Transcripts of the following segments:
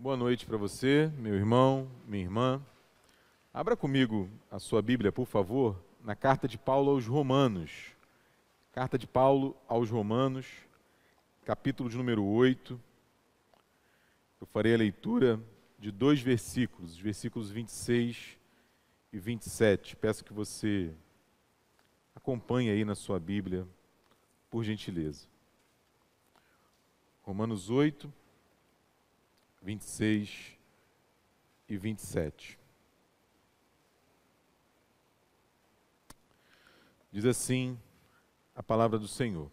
Boa noite para você, meu irmão, minha irmã. Abra comigo a sua Bíblia, por favor, na carta de Paulo aos Romanos. Carta de Paulo aos Romanos, capítulo de número 8. Eu farei a leitura de dois versículos, os versículos 26 e 27. Peço que você acompanhe aí na sua Bíblia, por gentileza. Romanos 8, 26 e 27. Diz assim a palavra do Senhor.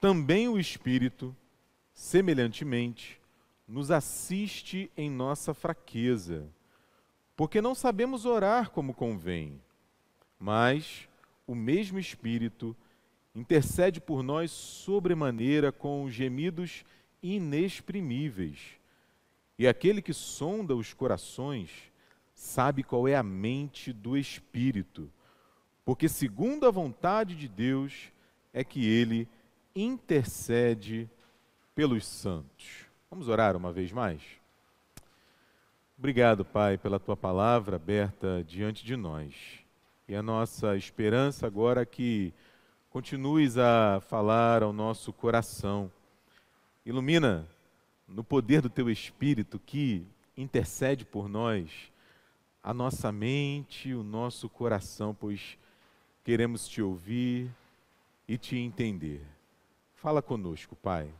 Também o Espírito, semelhantemente, nos assiste em nossa fraqueza, porque não sabemos orar como convém, mas o mesmo Espírito intercede por nós sobremaneira com gemidos inexprimíveis. E aquele que sonda os corações sabe qual é a mente do Espírito, porque segundo a vontade de Deus é que ele intercede pelos santos. Vamos orar uma vez mais? Obrigado, Pai, pela tua palavra aberta diante de nós. E a nossa esperança agora é que continues a falar ao nosso coração Ilumina no poder do teu Espírito que intercede por nós a nossa mente, o nosso coração, pois queremos te ouvir e te entender. Fala conosco, Pai.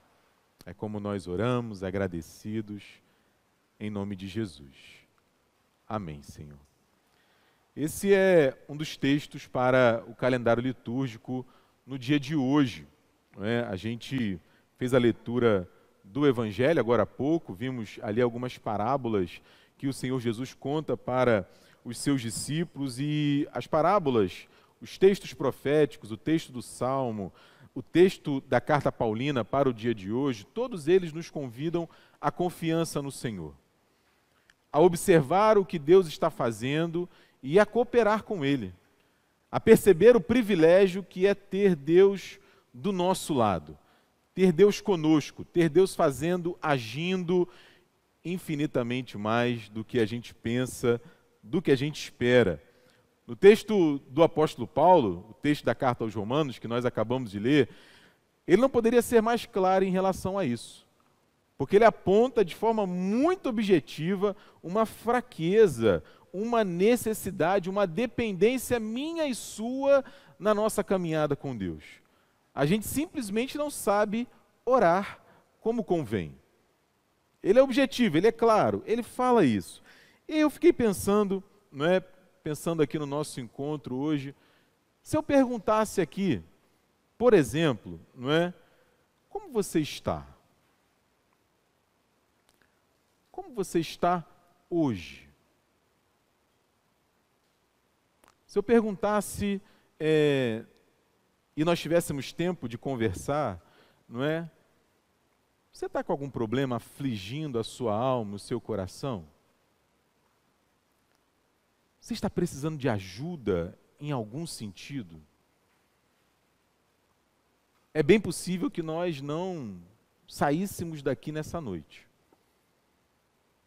É como nós oramos, agradecidos, em nome de Jesus. Amém, Senhor. Esse é um dos textos para o calendário litúrgico no dia de hoje. É? A gente fez a leitura do Evangelho agora há pouco, vimos ali algumas parábolas que o Senhor Jesus conta para os seus discípulos e as parábolas, os textos proféticos, o texto do Salmo, o texto da carta paulina para o dia de hoje, todos eles nos convidam à confiança no Senhor, a observar o que Deus está fazendo e a cooperar com Ele, a perceber o privilégio que é ter Deus do nosso lado ter Deus conosco, ter Deus fazendo, agindo infinitamente mais do que a gente pensa, do que a gente espera. No texto do apóstolo Paulo, o texto da carta aos Romanos, que nós acabamos de ler, ele não poderia ser mais claro em relação a isso. Porque ele aponta de forma muito objetiva uma fraqueza, uma necessidade, uma dependência minha e sua na nossa caminhada com Deus. A gente simplesmente não sabe orar como convém. Ele é objetivo, ele é claro, ele fala isso. E eu fiquei pensando, não é, pensando aqui no nosso encontro hoje, se eu perguntasse aqui, por exemplo, não é, como você está? Como você está hoje? Se eu perguntasse é, e nós tivéssemos tempo de conversar, não é? Você está com algum problema afligindo a sua alma, o seu coração? Você está precisando de ajuda em algum sentido? É bem possível que nós não saíssemos daqui nessa noite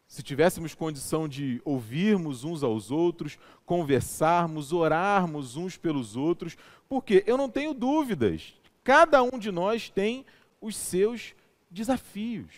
se tivéssemos condição de ouvirmos uns aos outros, conversarmos, orarmos uns pelos outros, porque eu não tenho dúvidas, cada um de nós tem os seus desafios.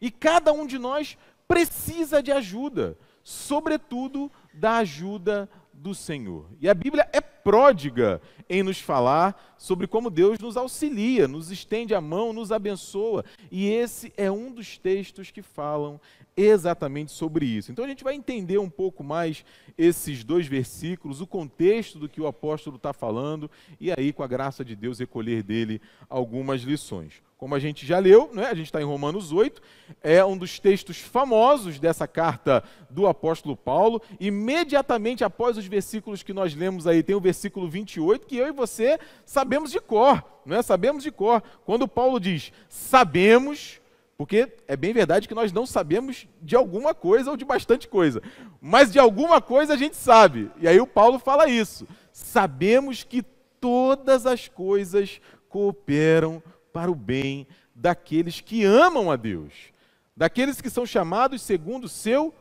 E cada um de nós precisa de ajuda, sobretudo da ajuda do Senhor. E a Bíblia é pródiga em nos falar sobre como Deus nos auxilia, nos estende a mão, nos abençoa. E esse é um dos textos que falam exatamente sobre isso. Então a gente vai entender um pouco mais esses dois versículos, o contexto do que o apóstolo está falando, e aí, com a graça de Deus, recolher dele algumas lições. Como a gente já leu, né? a gente está em Romanos 8, é um dos textos famosos dessa carta do apóstolo Paulo. Imediatamente após os versículos que nós lemos aí, tem o versículo 28, que eu e você sabemos de cor, não é? Sabemos de cor. Quando Paulo diz, sabemos, porque é bem verdade que nós não sabemos de alguma coisa ou de bastante coisa, mas de alguma coisa a gente sabe. E aí o Paulo fala isso. Sabemos que todas as coisas cooperam para o bem daqueles que amam a Deus, daqueles que são chamados segundo o seu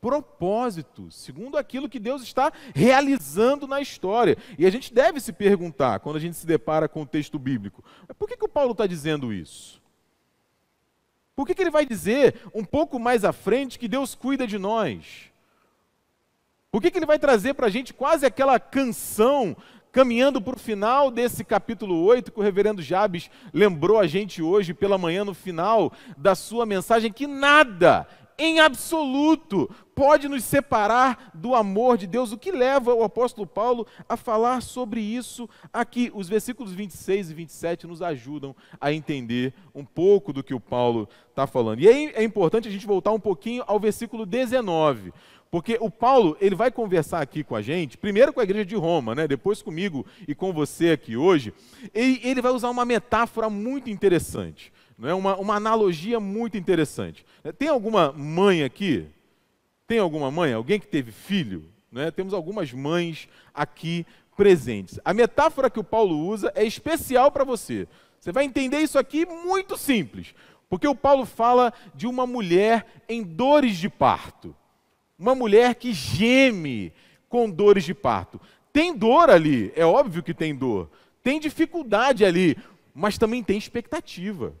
propósito, segundo aquilo que Deus está realizando na história. E a gente deve se perguntar, quando a gente se depara com o texto bíblico, por que, que o Paulo está dizendo isso? Por que, que ele vai dizer um pouco mais à frente que Deus cuida de nós? Por que, que ele vai trazer para a gente quase aquela canção caminhando para o final desse capítulo 8, que o reverendo Jabes lembrou a gente hoje pela manhã, no final da sua mensagem, que nada, em absoluto, pode nos separar do amor de Deus, o que leva o apóstolo Paulo a falar sobre isso aqui. Os versículos 26 e 27 nos ajudam a entender um pouco do que o Paulo está falando. E aí é importante a gente voltar um pouquinho ao versículo 19. Porque o Paulo, ele vai conversar aqui com a gente, primeiro com a igreja de Roma, né? depois comigo e com você aqui hoje, e ele vai usar uma metáfora muito interessante, não é? uma, uma analogia muito interessante. Tem alguma mãe aqui? Tem alguma mãe? Alguém que teve filho? é? Temos algumas mães aqui presentes. A metáfora que o Paulo usa é especial para você. Você vai entender isso aqui muito simples, porque o Paulo fala de uma mulher em dores de parto. Uma mulher que geme com dores de parto. Tem dor ali, é óbvio que tem dor. Tem dificuldade ali, mas também tem expectativa.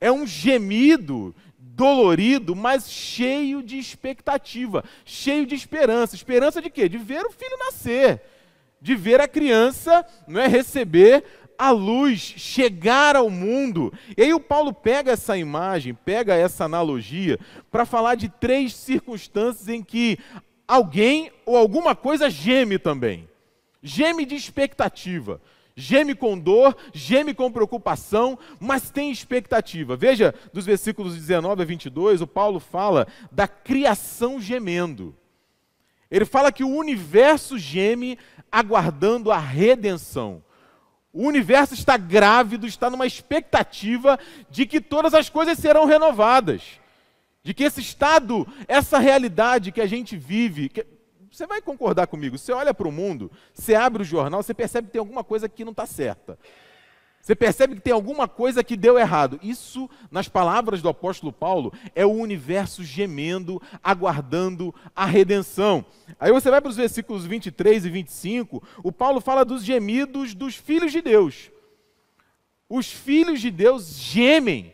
É um gemido dolorido, mas cheio de expectativa, cheio de esperança. Esperança de quê? De ver o filho nascer, de ver a criança não é, receber a luz, chegar ao mundo. E aí o Paulo pega essa imagem, pega essa analogia, para falar de três circunstâncias em que alguém ou alguma coisa geme também. Geme de expectativa. Geme com dor, geme com preocupação, mas tem expectativa. Veja, dos versículos 19 a 22, o Paulo fala da criação gemendo. Ele fala que o universo geme aguardando a redenção. O universo está grávido, está numa expectativa de que todas as coisas serão renovadas. De que esse estado, essa realidade que a gente vive, que... você vai concordar comigo, você olha para o mundo, você abre o jornal, você percebe que tem alguma coisa que não está certa. Você percebe que tem alguma coisa que deu errado. Isso, nas palavras do apóstolo Paulo, é o universo gemendo, aguardando a redenção. Aí você vai para os versículos 23 e 25, o Paulo fala dos gemidos dos filhos de Deus. Os filhos de Deus gemem,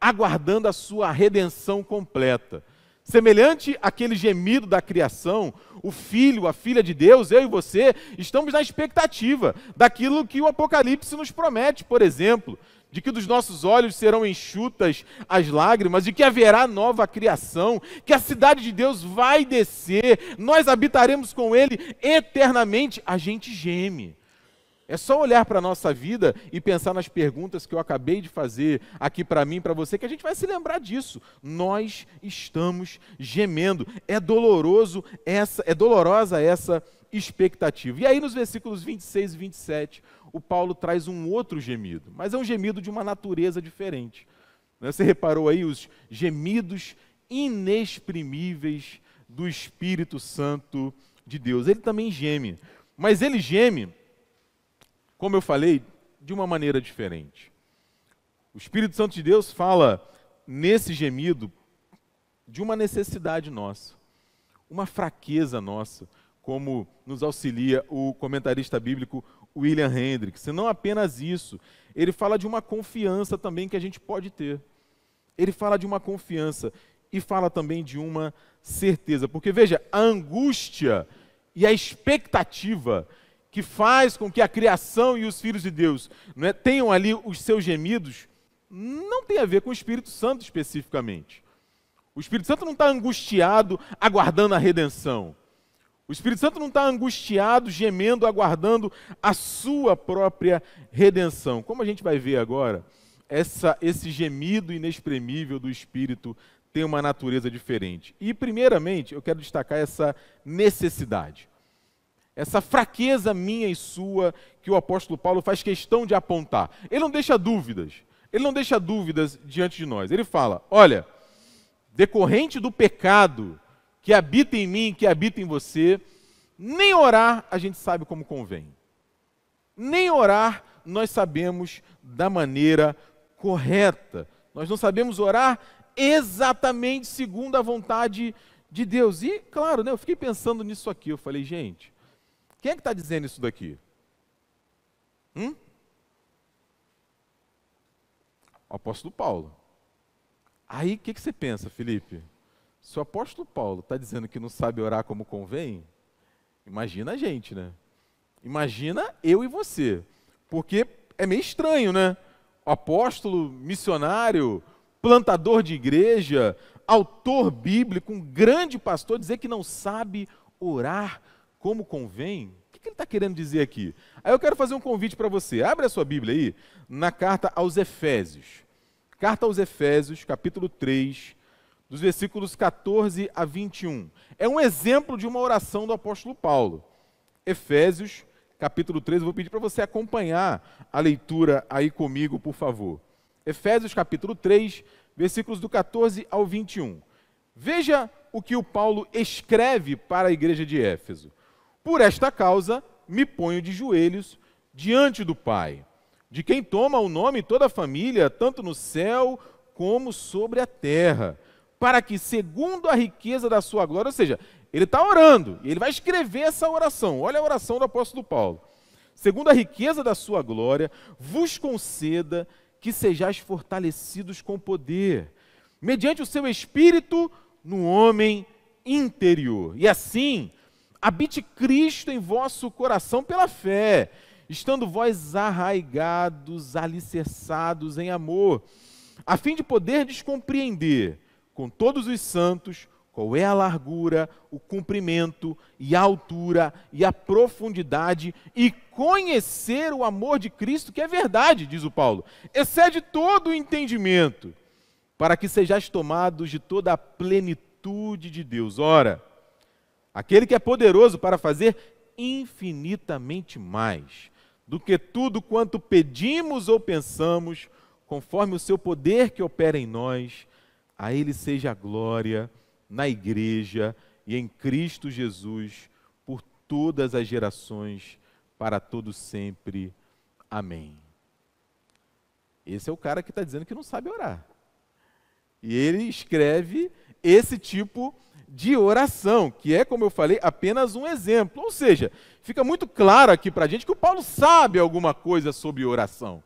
aguardando a sua redenção completa. Semelhante àquele gemido da criação, o filho, a filha de Deus, eu e você, estamos na expectativa daquilo que o Apocalipse nos promete, por exemplo, de que dos nossos olhos serão enxutas as lágrimas, de que haverá nova criação, que a cidade de Deus vai descer, nós habitaremos com Ele eternamente. A gente geme. É só olhar para a nossa vida e pensar nas perguntas que eu acabei de fazer aqui para mim, para você, que a gente vai se lembrar disso. Nós estamos gemendo. É doloroso essa, é dolorosa essa expectativa. E aí nos versículos 26 e 27, o Paulo traz um outro gemido, mas é um gemido de uma natureza diferente. Né? Você reparou aí os gemidos inexprimíveis do Espírito Santo de Deus. Ele também geme, mas ele geme como eu falei, de uma maneira diferente. O Espírito Santo de Deus fala nesse gemido de uma necessidade nossa, uma fraqueza nossa, como nos auxilia o comentarista bíblico William Hendricks. E não apenas isso, ele fala de uma confiança também que a gente pode ter. Ele fala de uma confiança e fala também de uma certeza. Porque veja, a angústia e a expectativa que faz com que a criação e os filhos de Deus é, tenham ali os seus gemidos, não tem a ver com o Espírito Santo especificamente. O Espírito Santo não está angustiado, aguardando a redenção. O Espírito Santo não está angustiado, gemendo, aguardando a sua própria redenção. Como a gente vai ver agora, essa, esse gemido inexprimível do Espírito tem uma natureza diferente. E, primeiramente, eu quero destacar essa necessidade essa fraqueza minha e sua que o apóstolo Paulo faz questão de apontar. Ele não deixa dúvidas, ele não deixa dúvidas diante de nós. Ele fala: olha, decorrente do pecado que habita em mim, que habita em você, nem orar a gente sabe como convém. Nem orar nós sabemos da maneira correta. Nós não sabemos orar exatamente segundo a vontade de Deus. E, claro, né, eu fiquei pensando nisso aqui. Eu falei, gente, quem é que está dizendo isso daqui? Hum? O apóstolo Paulo. Aí o que, que você pensa, Felipe? Se o apóstolo Paulo está dizendo que não sabe orar como convém, imagina a gente, né? Imagina eu e você. Porque é meio estranho, né? O apóstolo, missionário, plantador de igreja, autor bíblico, um grande pastor, dizer que não sabe orar como convém. O que ele está querendo dizer aqui? Aí eu quero fazer um convite para você. Abre a sua Bíblia aí, na carta aos Efésios. Carta aos Efésios, capítulo 3, dos versículos 14 a 21. É um exemplo de uma oração do apóstolo Paulo. Efésios, capítulo 3, eu vou pedir para você acompanhar a leitura aí comigo, por favor. Efésios, capítulo 3, versículos do 14 ao 21. Veja o que o Paulo escreve para a igreja de Éfeso. Por esta causa, me ponho de joelhos diante do Pai, de quem toma o nome toda a família, tanto no céu como sobre a terra, para que, segundo a riqueza da sua glória, ou seja, ele está orando, e ele vai escrever essa oração. Olha a oração do apóstolo Paulo. Segundo a riqueza da sua glória, vos conceda que sejais fortalecidos com poder, mediante o seu espírito no homem interior. E assim, habite Cristo em vosso coração pela fé, estando vós arraigados, alicerçados em amor, a fim de poder descompreender com todos os santos qual é a largura, o comprimento e a altura e a profundidade e conhecer o amor de Cristo, que é verdade, diz o Paulo, excede todo o entendimento, para que sejais tomados de toda a plenitude de Deus. Ora, aquele que é poderoso para fazer infinitamente mais do que tudo quanto pedimos ou pensamos, conforme o seu poder que opera em nós, a ele seja a glória na igreja e em Cristo Jesus por todas as gerações, para todo sempre. Amém. Esse é o cara que está dizendo que não sabe orar. E ele escreve esse tipo de oração, que é, como eu falei, apenas um exemplo. Ou seja, fica muito claro aqui para a gente que o Paulo sabe alguma coisa sobre oração.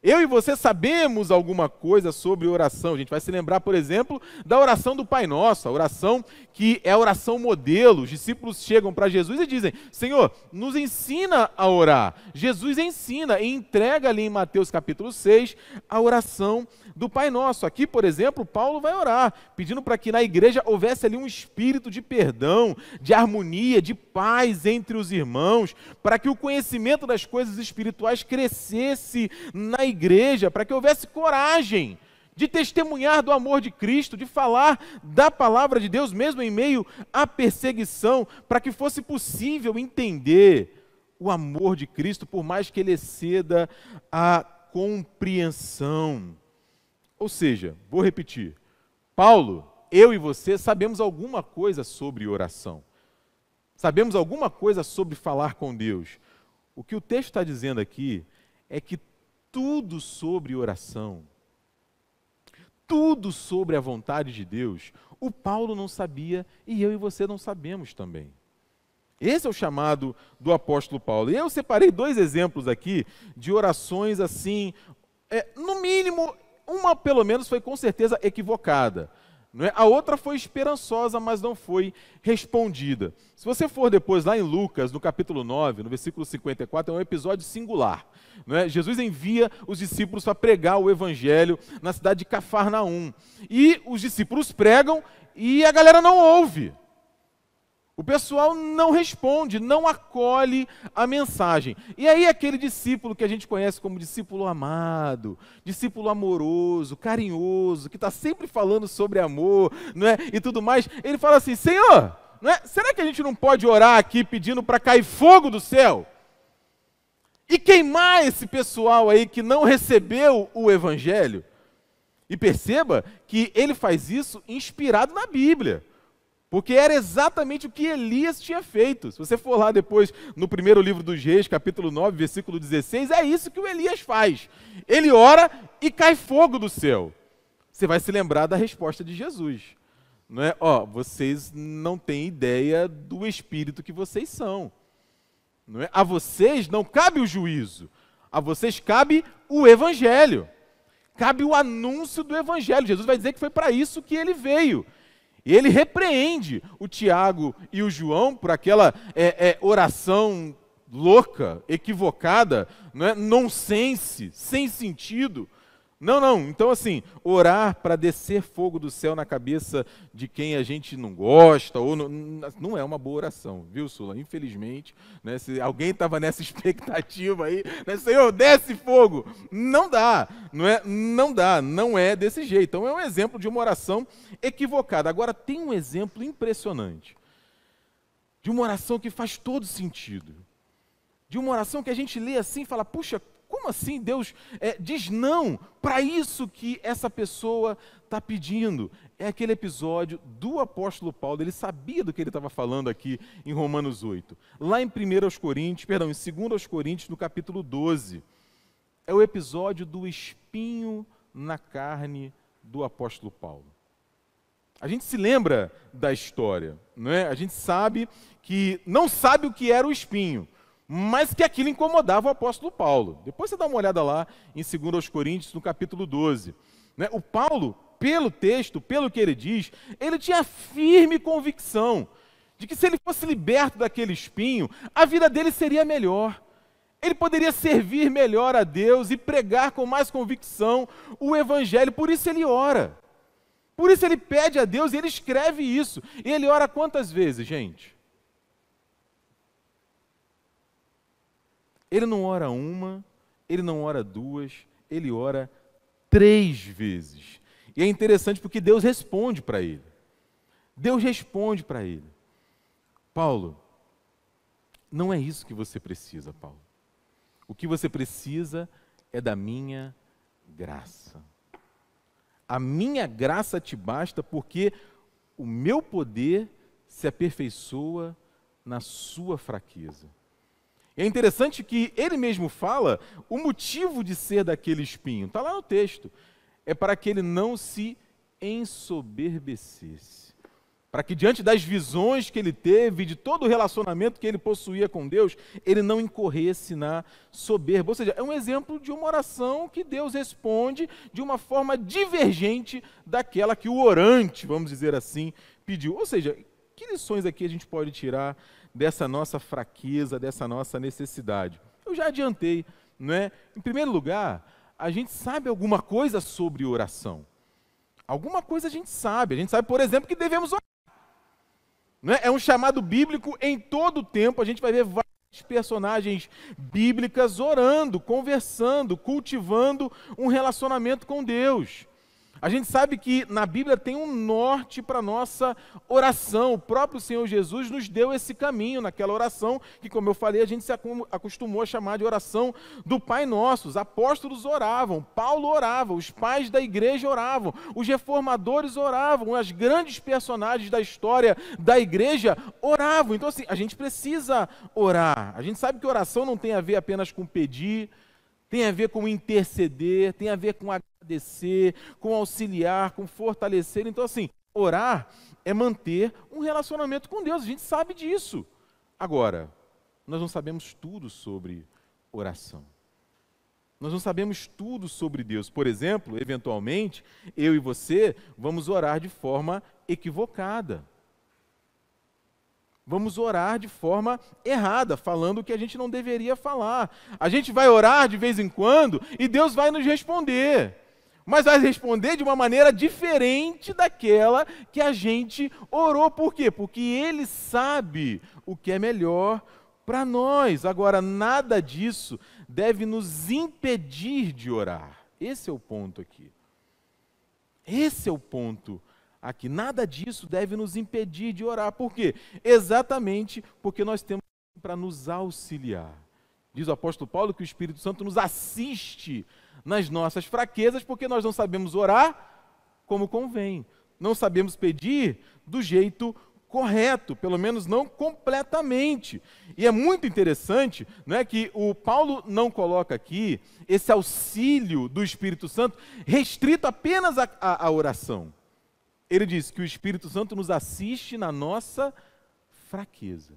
Eu e você sabemos alguma coisa sobre oração. A gente vai se lembrar, por exemplo, da oração do Pai Nosso, a oração que é a oração modelo. Os discípulos chegam para Jesus e dizem: Senhor, nos ensina a orar. Jesus ensina e entrega ali em Mateus capítulo 6 a oração do Pai Nosso. Aqui, por exemplo, Paulo vai orar, pedindo para que na igreja houvesse ali um espírito de perdão, de harmonia, de paz entre os irmãos, para que o conhecimento das coisas espirituais crescesse na igreja, para que houvesse coragem de testemunhar do amor de Cristo, de falar da palavra de Deus, mesmo em meio à perseguição, para que fosse possível entender o amor de Cristo, por mais que ele exceda a compreensão. Ou seja, vou repetir: Paulo, eu e você sabemos alguma coisa sobre oração. Sabemos alguma coisa sobre falar com Deus. O que o texto está dizendo aqui é que tudo sobre oração, tudo sobre a vontade de Deus, o Paulo não sabia e eu e você não sabemos também. Esse é o chamado do apóstolo Paulo. E eu separei dois exemplos aqui de orações assim, é, no mínimo uma, pelo menos, foi com certeza equivocada. É? A outra foi esperançosa, mas não foi respondida. Se você for depois lá em Lucas, no capítulo 9, no versículo 54, é um episódio singular. É? Jesus envia os discípulos para pregar o evangelho na cidade de Cafarnaum. E os discípulos pregam e a galera não ouve. O pessoal não responde, não acolhe a mensagem. E aí, aquele discípulo que a gente conhece como discípulo amado, discípulo amoroso, carinhoso, que está sempre falando sobre amor não é? e tudo mais, ele fala assim: Senhor, não é? será que a gente não pode orar aqui pedindo para cair fogo do céu? E queimar esse pessoal aí que não recebeu o evangelho? E perceba que ele faz isso inspirado na Bíblia. Porque era exatamente o que Elias tinha feito. Se você for lá depois no primeiro livro dos Reis, capítulo 9, versículo 16, é isso que o Elias faz. Ele ora e cai fogo do céu. você vai se lembrar da resposta de Jesus. Não é? Ó, vocês não têm ideia do espírito que vocês são. Não é? A vocês não cabe o juízo. A vocês cabe o evangelho. Cabe o anúncio do evangelho. Jesus vai dizer que foi para isso que ele veio. E ele repreende o Tiago e o João por aquela é, é, oração louca, equivocada, não é? nonsense, sem sentido. Não, não. Então, assim, orar para descer fogo do céu na cabeça de quem a gente não gosta, ou não, não é uma boa oração, viu, Sula? Infelizmente, né, se alguém estava nessa expectativa aí, né, Senhor, desce fogo. Não dá, não é? Não dá, não é desse jeito. Então, é um exemplo de uma oração equivocada. Agora, tem um exemplo impressionante de uma oração que faz todo sentido. De uma oração que a gente lê assim e fala, puxa, como assim Deus é, diz não para isso que essa pessoa está pedindo? É aquele episódio do apóstolo Paulo, ele sabia do que ele estava falando aqui em Romanos 8. Lá em 1 Coríntios, perdão, em 2 Coríntios, no capítulo 12, é o episódio do espinho na carne do apóstolo Paulo. A gente se lembra da história, não é? A gente sabe que não sabe o que era o espinho, mas que aquilo incomodava o apóstolo Paulo. Depois você dá uma olhada lá em 2 Coríntios, no capítulo 12. Né? O Paulo, pelo texto, pelo que ele diz, ele tinha firme convicção de que se ele fosse liberto daquele espinho, a vida dele seria melhor. Ele poderia servir melhor a Deus e pregar com mais convicção o evangelho, por isso ele ora. Por isso ele pede a Deus e ele escreve isso. E ele ora quantas vezes, gente? Ele não ora uma, ele não ora duas, ele ora três vezes. E é interessante porque Deus responde para ele. Deus responde para ele. Paulo, não é isso que você precisa, Paulo. O que você precisa é da minha graça. A minha graça te basta porque o meu poder se aperfeiçoa na sua fraqueza. É interessante que ele mesmo fala o motivo de ser daquele espinho. Está lá no texto. É para que ele não se ensoberbecesse. Para que diante das visões que ele teve, de todo o relacionamento que ele possuía com Deus, ele não incorresse na soberba. Ou seja, é um exemplo de uma oração que Deus responde de uma forma divergente daquela que o orante, vamos dizer assim, pediu. Ou seja, que lições aqui a gente pode tirar dessa nossa fraqueza, dessa nossa necessidade? Eu já adiantei, não é? Em primeiro lugar, a gente sabe alguma coisa sobre oração. Alguma coisa a gente sabe. A gente sabe, por exemplo, que devemos orar. Não é? é um chamado bíblico em todo o tempo. A gente vai ver várias personagens bíblicas orando, conversando, cultivando um relacionamento com Deus. A gente sabe que na Bíblia tem um norte para nossa oração. O próprio Senhor Jesus nos deu esse caminho naquela oração, que, como eu falei, a gente se acostumou a chamar de oração do Pai Nosso. Os apóstolos oravam, Paulo orava, os pais da igreja oravam, os reformadores oravam, as grandes personagens da história da igreja oravam. Então, assim, a gente precisa orar. A gente sabe que oração não tem a ver apenas com pedir, tem a ver com interceder, tem a ver com com auxiliar, com fortalecer. Então, assim, orar é manter um relacionamento com Deus. A gente sabe disso. Agora, nós não sabemos tudo sobre oração. Nós não sabemos tudo sobre Deus. Por exemplo, eventualmente, eu e você vamos orar de forma equivocada vamos orar de forma errada, falando o que a gente não deveria falar. A gente vai orar de vez em quando e Deus vai nos responder. Mas vai responder de uma maneira diferente daquela que a gente orou. Por quê? Porque Ele sabe o que é melhor para nós. Agora, nada disso deve nos impedir de orar. Esse é o ponto aqui. Esse é o ponto aqui. Nada disso deve nos impedir de orar. Por quê? Exatamente porque nós temos para nos auxiliar. Diz o apóstolo Paulo que o Espírito Santo nos assiste nas nossas fraquezas, porque nós não sabemos orar como convém. Não sabemos pedir do jeito correto, pelo menos não completamente. E é muito interessante não é, que o Paulo não coloca aqui esse auxílio do Espírito Santo restrito apenas à oração. Ele diz que o Espírito Santo nos assiste na nossa fraqueza.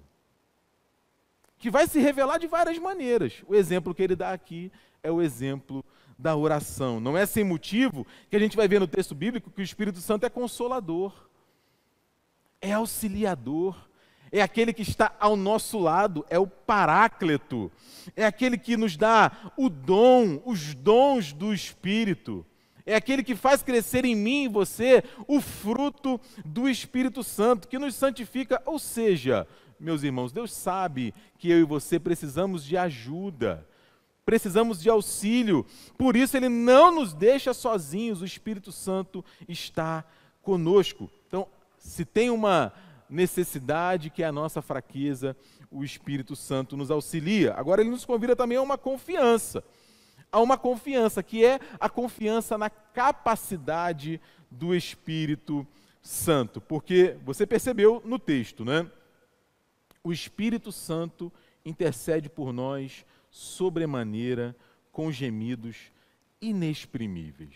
Que vai se revelar de várias maneiras. O exemplo que ele dá aqui é o exemplo da oração. Não é sem motivo que a gente vai ver no texto bíblico que o Espírito Santo é consolador é auxiliador, é aquele que está ao nosso lado, é o paráclito, é aquele que nos dá o dom, os dons do Espírito. É aquele que faz crescer em mim e você o fruto do Espírito Santo, que nos santifica. Ou seja, meus irmãos, Deus sabe que eu e você precisamos de ajuda, precisamos de auxílio, por isso Ele não nos deixa sozinhos, o Espírito Santo está conosco. Então, se tem uma necessidade que é a nossa fraqueza, o Espírito Santo nos auxilia. Agora ele nos convida também a uma confiança. A uma confiança, que é a confiança na capacidade do Espírito Santo. Porque você percebeu no texto, né? O Espírito Santo intercede por nós sobremaneira com gemidos inexprimíveis.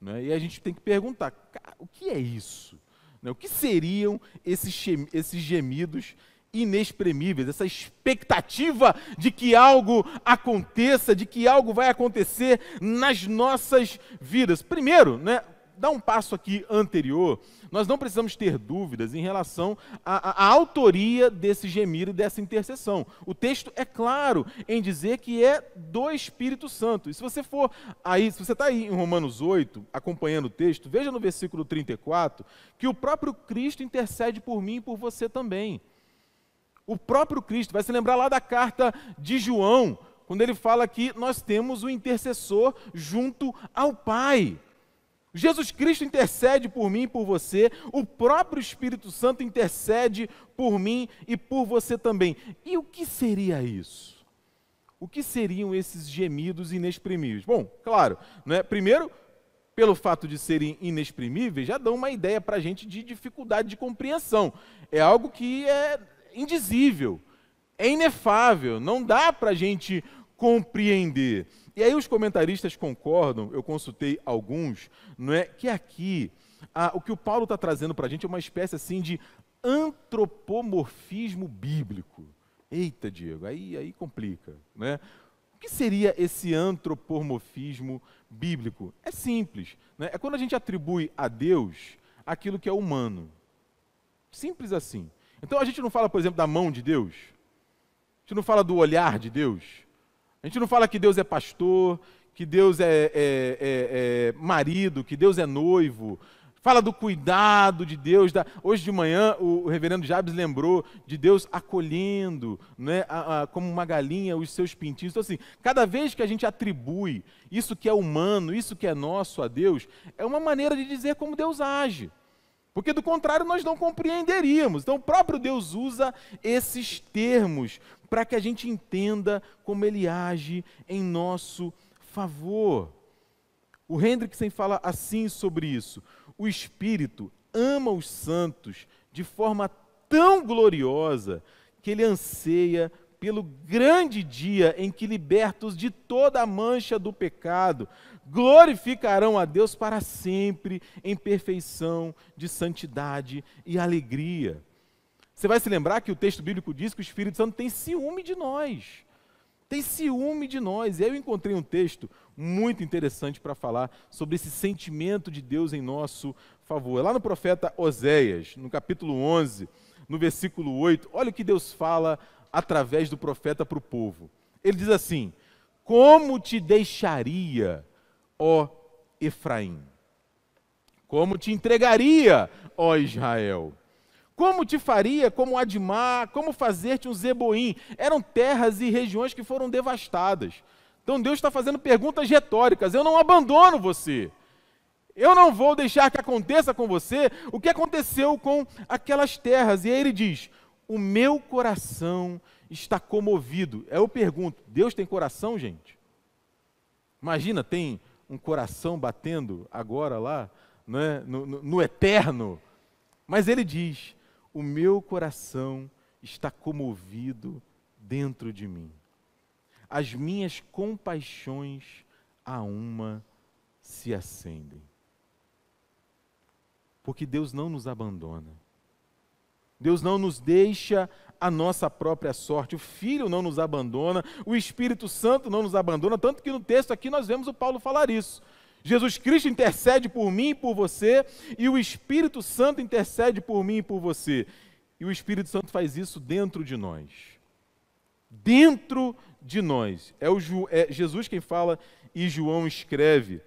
Né? E a gente tem que perguntar: o que é isso? Né? O que seriam esses, esses gemidos inexprimíveis, essa expectativa de que algo aconteça, de que algo vai acontecer nas nossas vidas? Primeiro, né, dar um passo aqui anterior, nós não precisamos ter dúvidas em relação à, à, autoria desse gemido e dessa intercessão. O texto é claro em dizer que é do Espírito Santo. E se você for aí, se você está aí em Romanos 8, acompanhando o texto, veja no versículo 34 que o próprio Cristo intercede por mim e por você também. O próprio Cristo, vai se lembrar lá da carta de João, quando ele fala que nós temos o intercessor junto ao Pai. Jesus Cristo intercede por mim e por você, o próprio Espírito Santo intercede por mim e por você também. E o que seria isso? O que seriam esses gemidos inexprimíveis? Bom, claro, né? primeiro, pelo fato de serem inexprimíveis, já dão uma ideia para a gente de dificuldade de compreensão. É algo que é indizível, é inefável, não dá para a gente compreender. E aí os comentaristas concordam, eu consultei alguns, não é que aqui ah, o que o Paulo está trazendo para a gente é uma espécie assim de antropomorfismo bíblico. Eita, Diego, aí, aí complica. Né? O que seria esse antropomorfismo bíblico? É simples. Né? É quando a gente atribui a Deus aquilo que é humano. Simples assim. Então a gente não fala, por exemplo, da mão de Deus. A gente não fala do olhar de Deus. A gente não fala que Deus é pastor, que Deus é, é, é, é marido, que Deus é noivo. Fala do cuidado de Deus. Da... Hoje de manhã o reverendo Jabes lembrou de Deus acolhendo, né, a, a, como uma galinha, os seus pintinhos. Então, assim, cada vez que a gente atribui isso que é humano, isso que é nosso a Deus, é uma maneira de dizer como Deus age. Porque do contrário nós não compreenderíamos. Então o próprio Deus usa esses termos para que a gente entenda como ele age em nosso favor. O Hendrickson fala assim sobre isso. O Espírito ama os santos de forma tão gloriosa que ele anseia pelo grande dia em que, libertos de toda a mancha do pecado, glorificarão a Deus para sempre em perfeição de santidade e alegria. Você vai se lembrar que o texto bíblico diz que o Espírito Santo tem ciúme de nós. Tem ciúme de nós. E aí eu encontrei um texto muito interessante para falar sobre esse sentimento de Deus em nosso favor. É lá no profeta Oséias, no capítulo 11, no versículo 8. Olha o que Deus fala através do profeta para o povo. Ele diz assim: Como te deixaria ó Efraim? Como te entregaria, ó Israel? Como te faria, como Admar, como fazer-te um Zeboim? Eram terras e regiões que foram devastadas. Então Deus está fazendo perguntas retóricas. Eu não abandono você. Eu não vou deixar que aconteça com você o que aconteceu com aquelas terras. E aí ele diz: O meu coração está comovido. Eu pergunto: Deus tem coração, gente? Imagina, tem um coração batendo agora lá, né, no, no, no eterno. Mas ele diz: o meu coração está comovido dentro de mim. As minhas compaixões a uma se acendem. Porque Deus não nos abandona. Deus não nos deixa a nossa própria sorte. O Filho não nos abandona, o Espírito Santo não nos abandona, tanto que no texto aqui nós vemos o Paulo falar isso. Jesus Cristo intercede por mim e por você, e o Espírito Santo intercede por mim e por você. E o Espírito Santo faz isso dentro de nós. Dentro de nós. É, o, é Jesus quem fala e João escreve: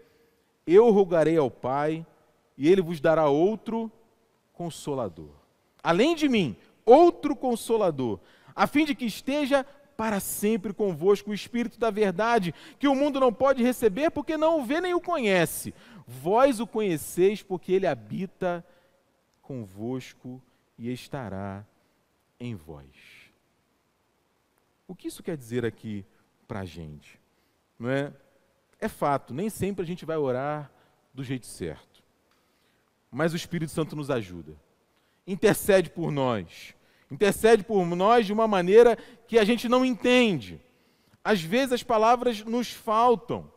Eu rogarei ao Pai, e ele vos dará outro consolador além de mim, outro consolador, a fim de que esteja para sempre convosco o Espírito da verdade, que o mundo não pode receber porque não o vê nem o conhece. Vós o conheceis porque ele habita convosco e estará em vós. O que isso quer dizer aqui para a gente? Não é? É fato, nem sempre a gente vai orar do jeito certo, mas o Espírito Santo nos ajuda intercede por nós. Intercede por nós de uma maneira que a gente não entende. Às vezes as palavras nos faltam,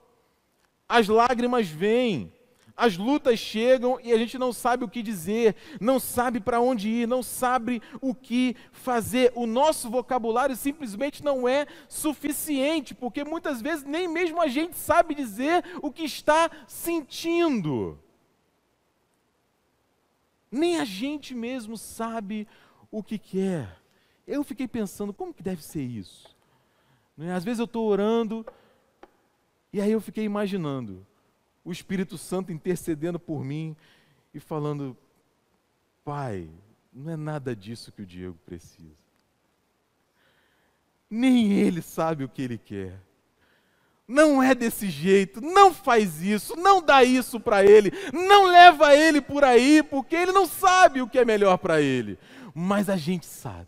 as lágrimas vêm, as lutas chegam e a gente não sabe o que dizer, não sabe para onde ir, não sabe o que fazer. O nosso vocabulário simplesmente não é suficiente, porque muitas vezes nem mesmo a gente sabe dizer o que está sentindo. Nem a gente mesmo sabe o que quer. Eu fiquei pensando, como que deve ser isso? Né? Às vezes eu estou orando, e aí eu fiquei imaginando o Espírito Santo intercedendo por mim e falando: Pai, não é nada disso que o Diego precisa. Nem ele sabe o que ele quer. Não é desse jeito, não faz isso, não dá isso para ele, não leva ele por aí, porque ele não sabe o que é melhor para ele. Mas a gente sabe.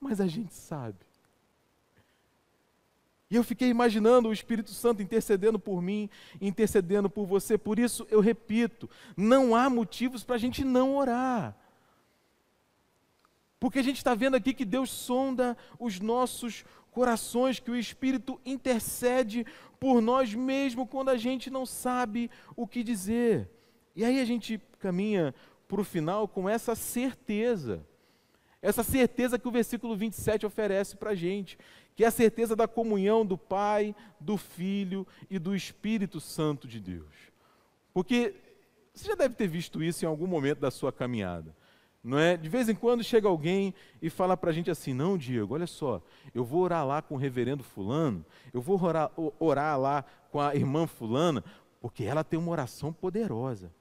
Mas a gente sabe. E eu fiquei imaginando o Espírito Santo intercedendo por mim, intercedendo por você. Por isso eu repito: não há motivos para a gente não orar. Porque a gente está vendo aqui que Deus sonda os nossos corações, que o Espírito intercede por nós mesmo quando a gente não sabe o que dizer. E aí a gente caminha para o final com essa certeza. Essa certeza que o versículo 27 oferece para a gente, que é a certeza da comunhão do Pai, do Filho e do Espírito Santo de Deus. Porque você já deve ter visto isso em algum momento da sua caminhada. Não é? De vez em quando chega alguém e fala para a gente assim: não, Diego, olha só, eu vou orar lá com o reverendo Fulano, eu vou orar, orar lá com a irmã Fulana, porque ela tem uma oração poderosa.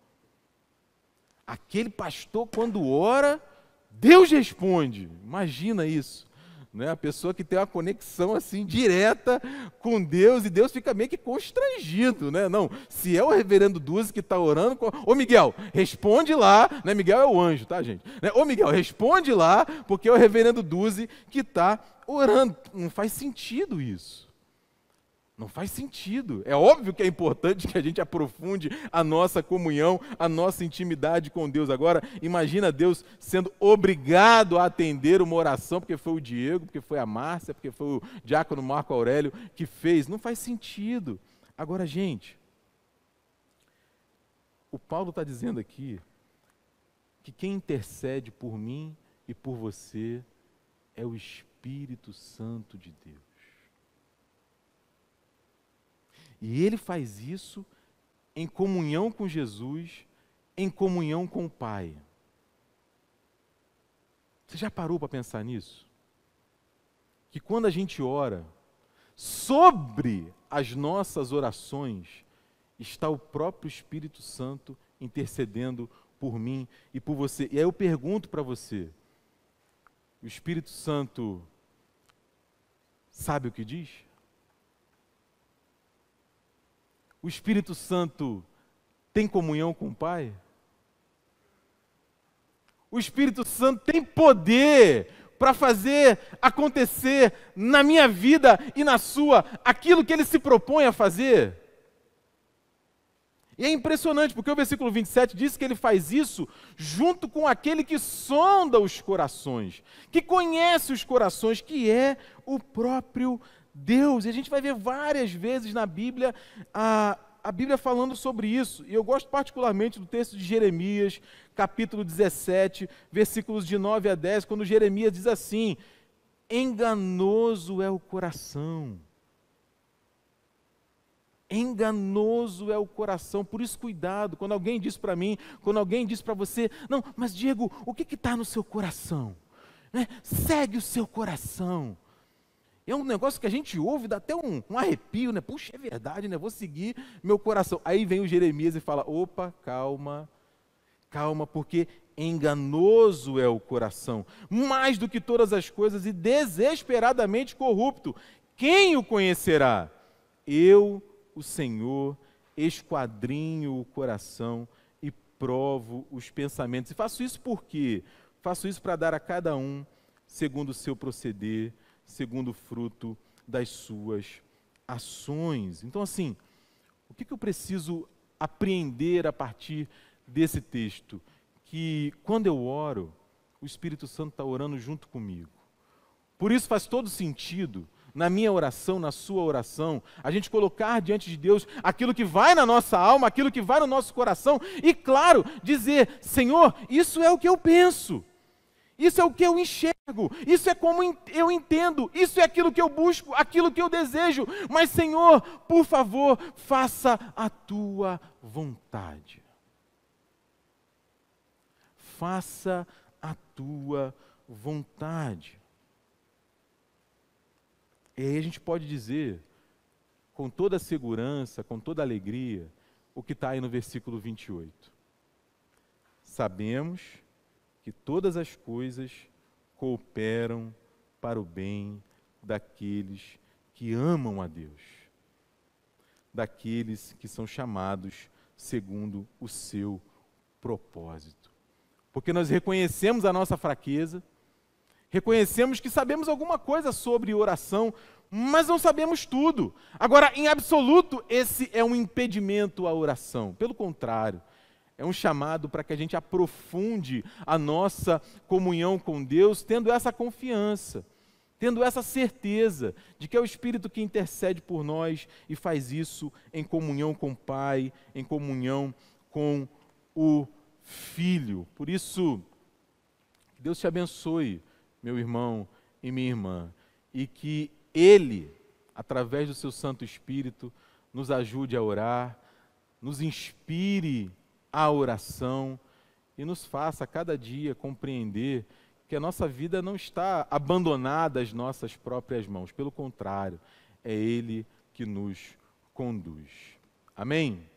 Aquele pastor, quando ora, Deus responde. Imagina isso né? A pessoa que tem uma conexão assim direta com Deus e Deus fica meio que constrangido, né? Não, se é o reverendo Duzi que está orando, ô Miguel, responde lá, né? Miguel é o anjo, tá, gente? Né? Ô Miguel, responde lá, porque é o reverendo Duzi que está orando. Não faz sentido isso. Não faz sentido. É óbvio que é importante que a gente aprofunde a nossa comunhão, a nossa intimidade com Deus. Agora, imagina Deus sendo obrigado a atender uma oração, porque foi o Diego, porque foi a Márcia, porque foi o diácono Marco Aurélio que fez. Não faz sentido. Agora, gente, o Paulo está dizendo aqui que quem intercede por mim e por você é o Espírito Santo de Deus. E ele faz isso em comunhão com Jesus, em comunhão com o Pai. Você já parou para pensar nisso? Que quando a gente ora, sobre as nossas orações está o próprio Espírito Santo intercedendo por mim e por você. E aí eu pergunto para você: o Espírito Santo sabe o que diz? O Espírito Santo tem comunhão com o Pai? O Espírito Santo tem poder para fazer acontecer na minha vida e na sua aquilo que ele se propõe a fazer? E é impressionante, porque o versículo 27 diz que ele faz isso junto com aquele que sonda os corações, que conhece os corações, que é o próprio Deus. E a gente vai ver várias vezes na Bíblia a, a Bíblia falando sobre isso. E eu gosto particularmente do texto de Jeremias, capítulo 17, versículos de 9 a 10, quando Jeremias diz assim: Enganoso é o coração Enganoso é o coração, por isso cuidado. Quando alguém diz para mim, quando alguém diz para você, não, mas Diego, o que está no seu coração? Né? Segue o seu coração. É um negócio que a gente ouve, dá até um, um, arrepio, né? Puxa, é verdade, né? Vou seguir meu coração. Aí vem o Jeremias e fala: opa, calma, calma, porque enganoso é o coração, mais do que todas as coisas e desesperadamente corrupto. Quem o conhecerá? Eu o Senhor, esquadrinho o coração e provo os pensamentos. E faço isso por quê? Faço isso para dar a cada um, segundo o seu proceder, segundo o fruto das suas ações. Então, assim, o que, eu preciso apreender a partir desse texto? Que quando eu oro, o Espírito Santo está orando junto comigo. Por isso faz todo sentido na minha oração, na sua oração, a gente colocar diante de Deus aquilo que vai na nossa alma, aquilo que vai no nosso coração, e claro, dizer: Senhor, isso é o que eu penso, isso é o que eu enxergo, isso é como eu entendo, isso é aquilo que eu busco, aquilo que eu desejo, mas Senhor, por favor, faça a tua vontade. Faça a tua vontade. E aí a gente pode dizer, com toda segurança, com toda alegria, o que está aí no versículo 28. Sabemos que todas as coisas cooperam para o bem daqueles que amam a Deus, daqueles que são chamados segundo o seu propósito. Porque nós reconhecemos a nossa fraqueza, Reconhecemos que sabemos alguma coisa sobre oração, mas não sabemos tudo. Agora, em absoluto, esse é um impedimento à oração. Pelo contrário, é um chamado para que a gente aprofunde a nossa comunhão com Deus, tendo essa confiança, tendo essa certeza de que é o Espírito que intercede por nós e faz isso em comunhão com o Pai, em comunhão com o Filho. Por isso, Deus te abençoe meu irmão e minha irmã, e que Ele, através do seu Santo Espírito, nos ajude a orar, nos inspire à oração e nos faça a cada dia compreender que a nossa vida não está abandonada às nossas próprias mãos, pelo contrário, é Ele que nos conduz. Amém?